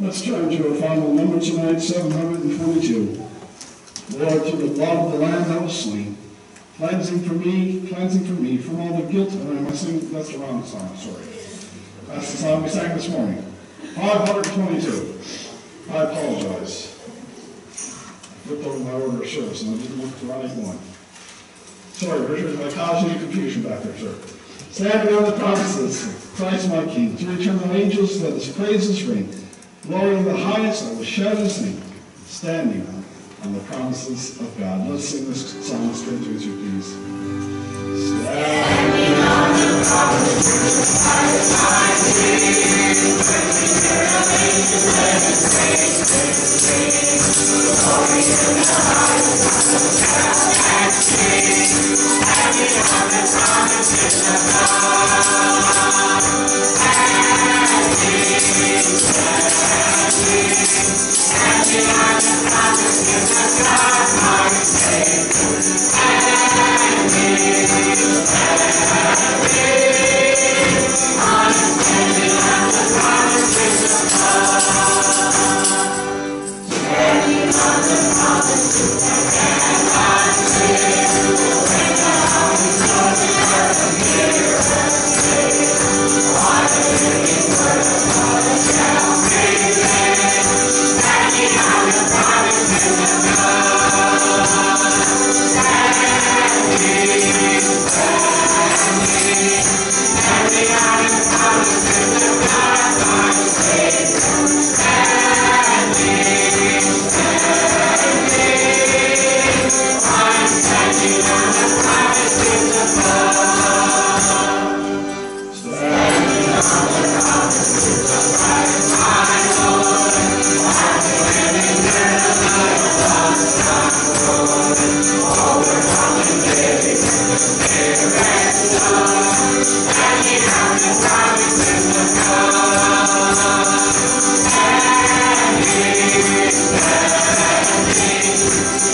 Let's turn to our final number tonight, seven hundred and forty-two. Lord, through the blood of the Lamb that was slain, cleansing for me, cleansing for me from all the guilt, and I sing, that's the wrong song, sorry. That's the song we sang this morning. Five hundred and twenty-two. I apologize. Flipped over my order of service, and I didn't look the right one. Sorry, Richard, I caused any confusion back there, sir. Standing on the promises, Christ my King, to the angels, let his praises ring. Lord of the highest, I will shout and sing, standing on the promises of God. Let's sing this song straight with you, please. Standing on the promises of God. Standing on the promises of God. Thank out.